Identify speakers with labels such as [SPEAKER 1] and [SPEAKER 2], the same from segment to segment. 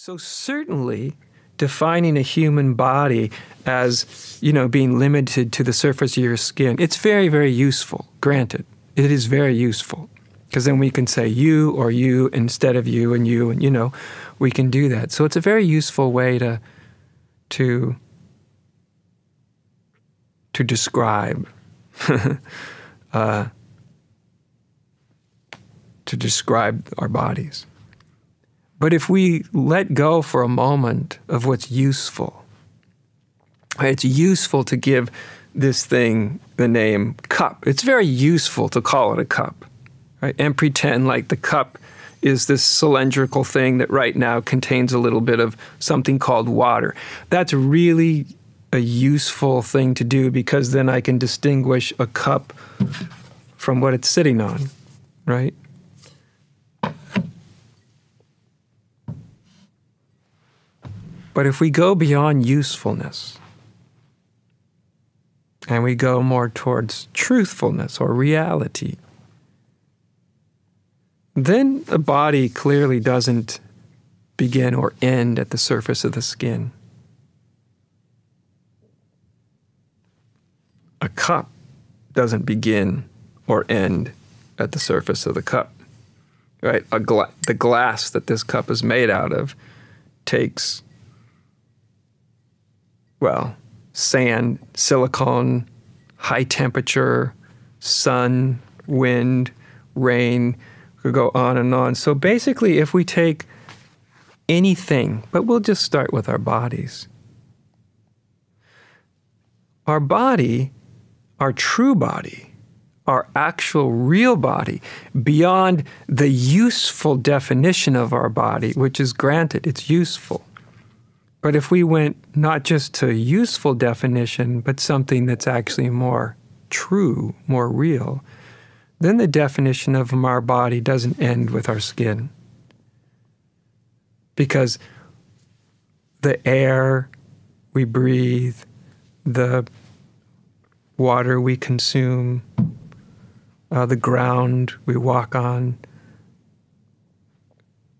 [SPEAKER 1] So certainly defining a human body as, you know, being limited to the surface of your skin, it's very, very useful. Granted, it is very useful. Because then we can say you or you instead of you and you, and you know, we can do that. So it's a very useful way to to to describe uh, to describe our bodies. But if we let go for a moment of what's useful, it's useful to give this thing the name cup. It's very useful to call it a cup, right? And pretend like the cup is this cylindrical thing that right now contains a little bit of something called water. That's really a useful thing to do because then I can distinguish a cup from what it's sitting on, right? But if we go beyond usefulness and we go more towards truthfulness or reality, then the body clearly doesn't begin or end at the surface of the skin. A cup doesn't begin or end at the surface of the cup. Right? Gla- the glass that this cup is made out of takes well, sand, silicon, high temperature, sun, wind, rain, could go on and on. So basically, if we take anything, but we'll just start with our bodies. Our body, our true body, our actual real body, beyond the useful definition of our body, which is granted, it's useful. But if we went not just to a useful definition, but something that's actually more true, more real, then the definition of our body doesn't end with our skin. Because the air we breathe, the water we consume, uh, the ground we walk on,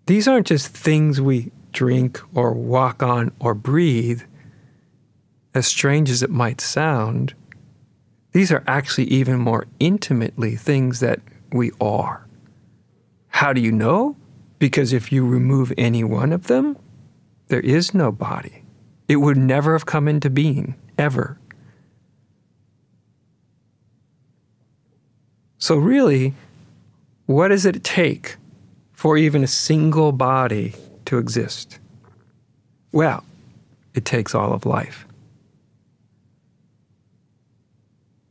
[SPEAKER 1] these aren't just things we drink or walk on or breathe, as strange as it might sound, these are actually even more intimately things that we are. How do you know? Because if you remove any one of them, there is no body. It would never have come into being, ever. So, really, what does it take for even a single body to exist? Well, it takes all of life.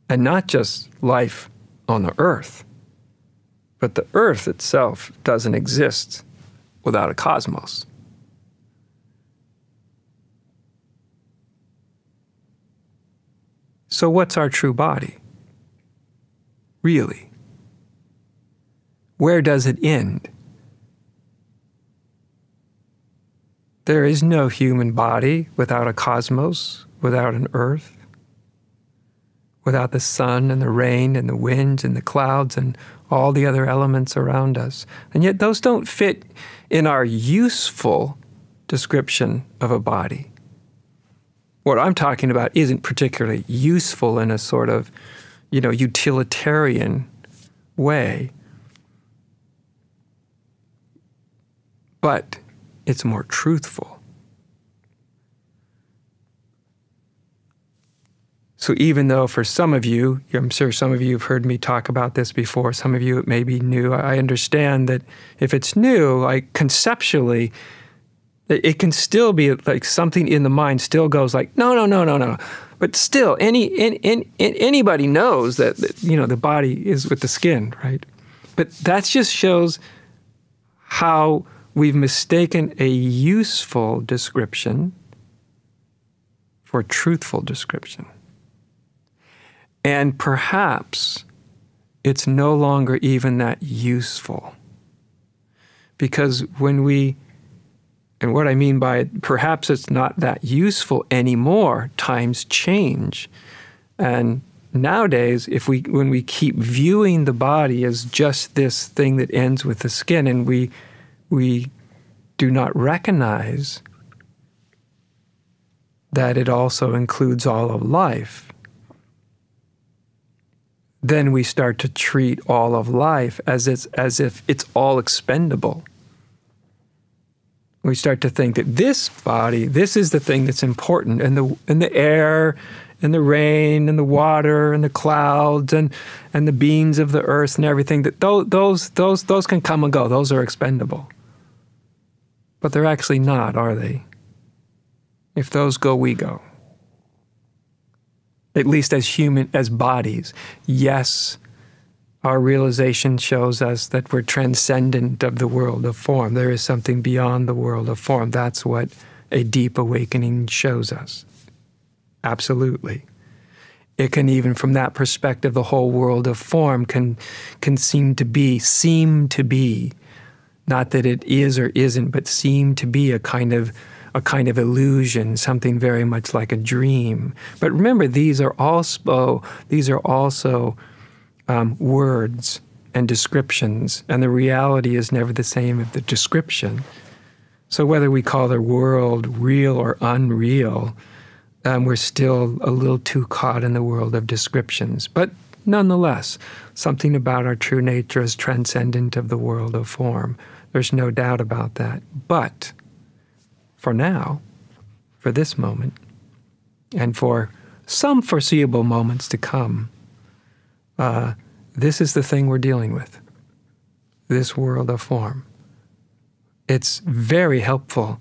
[SPEAKER 1] And not just life on the earth, but the earth itself doesn't exist without a cosmos. So, what's our true body? Really? Where does it end? There is no human body without a cosmos, without an earth, without the sun and the rain and the wind and the clouds and all the other elements around us. And yet, those don't fit in our useful description of a body. What I'm talking about isn't particularly useful in a sort of, you know, utilitarian way. But it's more truthful. So, even though for some of you, I'm sure some of you have heard me talk about this before, some of you it may be new, I understand that if it's new, like conceptually, it can still be like something in the mind still goes like, no, no, no, no, no. But still, any, any, any anybody knows that, that you know the body is with the skin, right? But that just shows how we've mistaken a useful description for truthful description. And perhaps it's no longer even that useful. Because when we, and what I mean by it, perhaps it's not that useful anymore, times change. And nowadays, if we, when we keep viewing the body as just this thing that ends with the skin and we we do not recognize that it also includes all of life, then we start to treat all of life as, it's, as if it's all expendable. We start to think that this body, this is the thing that's important, and the, and the air, and the rain, and the water, and the clouds, and, and the beings of the earth, and everything, that those, those, those, those can come and go. Those are expendable. But they're actually not, are they? If those go, we go at least as human, as bodies. Yes, our realization shows us that we're transcendent of the world of form. There is something beyond the world of form. That's what a deep awakening shows us. Absolutely. It can even from that perspective, the whole world of form can can seem to be, seem to be, not that it is or isn't, but seem to be a kind of a kind of illusion, something very much like a dream. But remember, these are also these are also um, words and descriptions, and the reality is never the same as the description. So whether we call the world real or unreal, um, we're still a little too caught in the world of descriptions. But nonetheless, something about our true nature is transcendent of the world of form. There's no doubt about that. But for now, for this moment, and for some foreseeable moments to come, uh, this is the thing we're dealing with this world of form. It's very helpful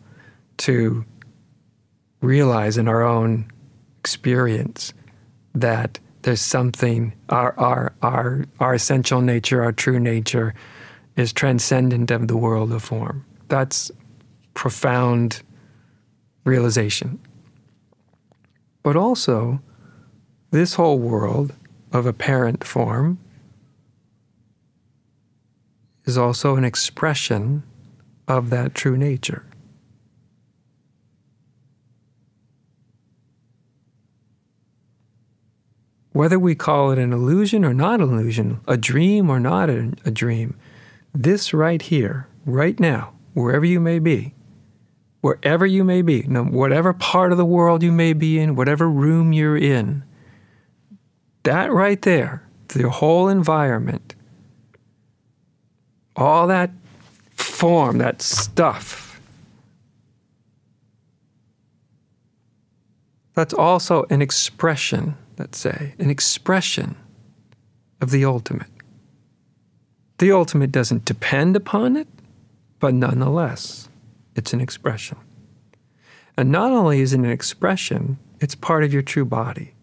[SPEAKER 1] to realize in our own experience that there's something, our, our, our, our essential nature, our true nature, is transcendent of the world of form. That's profound realization. But also, this whole world of apparent form is also an expression of that true nature. Whether we call it an illusion or not an illusion, a dream or not a, a dream, this right here, right now, wherever you may be, wherever you may be, whatever part of the world you may be in, whatever room you're in, that right there, the whole environment, all that form, that stuff, that's also an expression, let's say, an expression of the ultimate. The ultimate doesn't depend upon it, but nonetheless, it's an expression. And not only is it an expression, it's part of your true body.